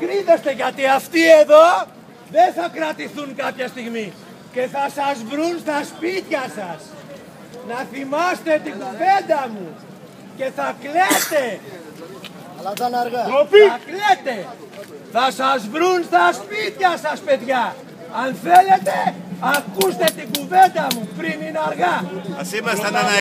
Κρίνεστε γιατί αυτοί εδώ δεν θα κρατηθούν κάποια στιγμή και θα σας βρουν στα σπίτια σας. Να θυμάστε την κουβέντα μου και θα κλαίτε. Αλλά ήταν αργά. Θα κλαίτε. Θα σας βρουν στα σπίτια σας παιδιά. Αν θέλετε ακούστε την κουβέντα μου πριν είναι αργά. Ας ήμασταν